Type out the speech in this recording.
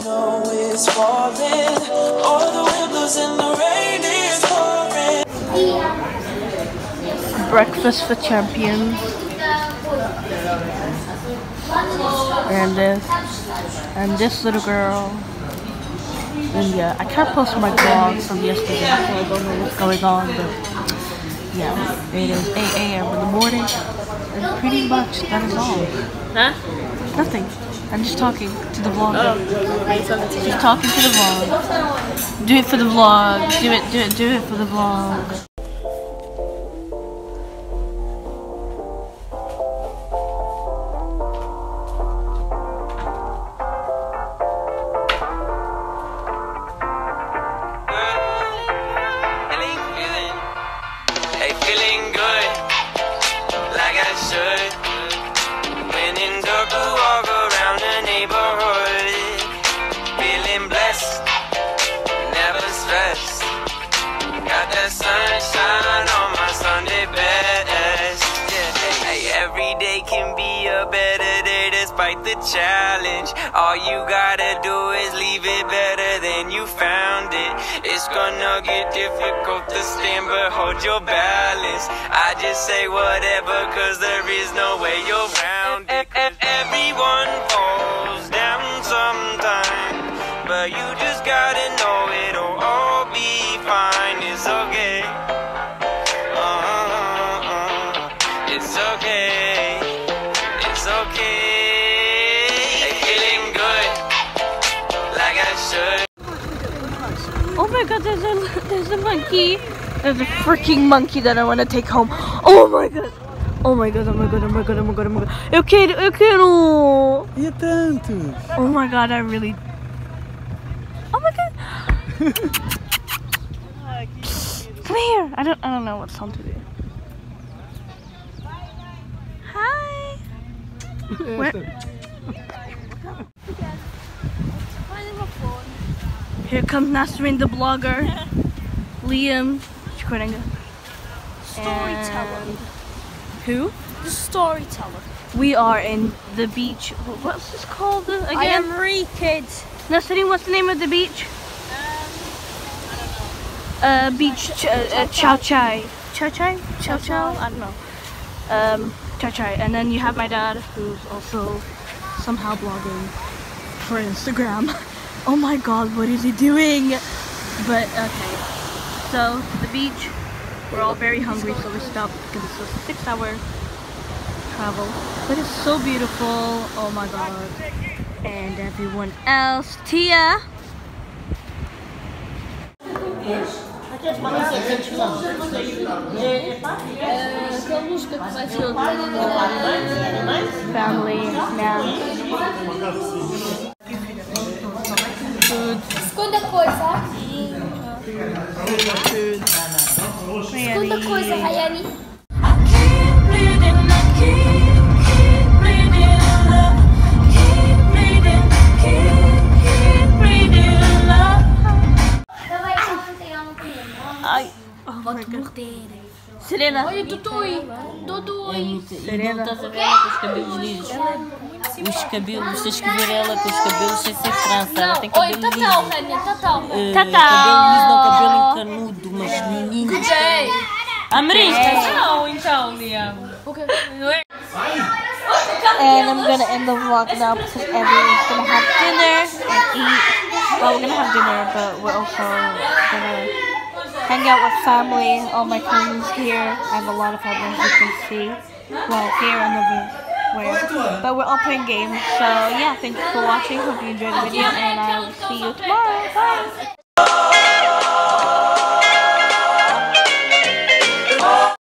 snow is falling, or the wind blows and the rain is pouring. breakfast for champions. And this, and this little girl. And yeah, I can't post my vlog from yesterday, so I don't know what's going on, but yeah, it is 8 a.m. in the morning, and pretty much that is all. Huh? Nothing. I'm just talking to the vlog. Oh, wait, something to Just talking to the vlog. Do it for the vlog. Do it, do it, do it for the vlog. Sunshine on my Sunday best. Yeah. Hey, every day can be a better day despite the challenge. All you gotta do is leave it better than you found it. It's gonna get difficult to stand, but hold your balance. I just say whatever, cause there is no way you're. E- Everyone falls down sometime, but you just okay. It's okay. Hey, feeling good, like I should. Oh my god, there's a there's a monkey. There's a freaking monkey that I want to take home. Oh my god. Oh my god, oh my god, oh my god, oh my god, oh my god. Eu quero, eu quero. E tanto? Oh my god, I really. Oh my god. Come here. I don't I don't know what song to do. Here comes Nasrin the blogger. Liam. Shukrananga. Storyteller. And- Who? The storyteller. We are in the beach. What's this called uh, again? I am Re Kid. Nasrin, what's the name of the beach? Uh, beach ch- uh, uh, Chow Chai. Chow Chai? Chow Chow? I don't know. Um, Chow Chai. And then you have my dad, who's also somehow blogging for Instagram. oh my god, what is he doing? But, okay. So, the beach. We're all very hungry, so we stopped because it's a six hour travel. But it's so beautiful. Oh my god. And everyone else. Tia! Queres mandar 700? É Aquela música que vai ser outra. Family, Segunda coisa. Segunda coisa, Rayane. Ai. Oh my god. Serena. Olha, Tutui. Tutui. Serena. Estás a ver ela com os cabelos lisos? Os cabelos, tens que ver ela com os cabelos sem ser França. Ela tem Oi, cabelo Tatal, liso. Rania, Tatal. Eh, Tatal. Cabelo liso, não cabelo encanudo, mas meninos. Jay. Amarista. Não, então, Liam. And I'm gonna end the vlog now because everyone's gonna have dinner and eat. Well, we're gonna have dinner, but we're also gonna hang out with family. All my cousins here. I have a lot of as you can see. Well, here and over where. But we're all playing games. So yeah, thank you for watching. Hope you enjoyed the video, and I will see you tomorrow. Bye.